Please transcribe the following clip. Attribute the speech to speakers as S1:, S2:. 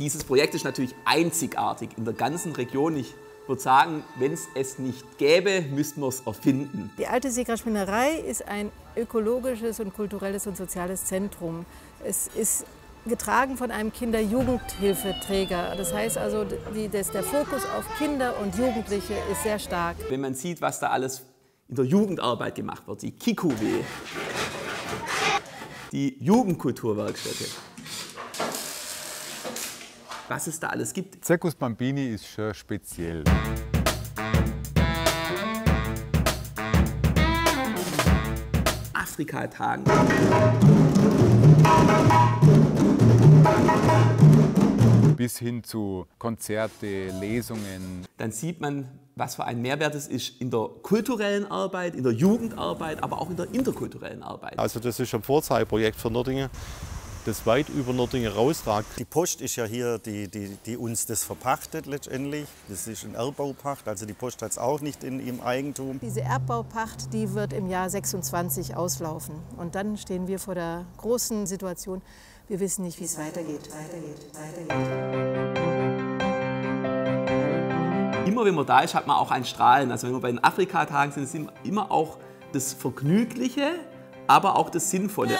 S1: Dieses Projekt ist natürlich einzigartig in der ganzen Region. Ich würde sagen, wenn es es nicht gäbe, müssten wir es erfinden.
S2: Die alte Seegrad-Spinnerei ist ein ökologisches und kulturelles und soziales Zentrum. Es ist getragen von einem Kinder-Jugendhilfeträger. Das heißt also, die, das, der Fokus auf Kinder und Jugendliche ist sehr stark.
S1: Wenn man sieht, was da alles in der Jugendarbeit gemacht wird, die Kikuwe, die Jugendkulturwerkstätte, was es da alles gibt.
S3: Zirkus Bambini ist schon speziell.
S1: Afrika-Tagen.
S3: Bis hin zu Konzerte, Lesungen.
S1: Dann sieht man, was für ein Mehrwert es ist in der kulturellen Arbeit, in der Jugendarbeit, aber auch in der interkulturellen Arbeit.
S4: Also das ist ein Vorzeigeprojekt für Nördlingen, das weit über Nördlingen rausragt.
S5: Die Post ist ja hier, die, die, die uns das verpachtet letztendlich. Das ist ein Erbbaupacht, also die Post hat es auch nicht in ihrem Eigentum.
S2: Diese Erbbaupacht, die wird im Jahr 26 auslaufen. Und dann stehen wir vor der großen Situation, wir wissen nicht, wie es weitergeht. weitergeht, weitergeht.
S1: Immer wenn man da ist, hat man auch ein Strahlen. Also wenn wir bei den Afrika-Tagen sind, ist immer auch das Vergnügliche, aber auch das Sinnvolle.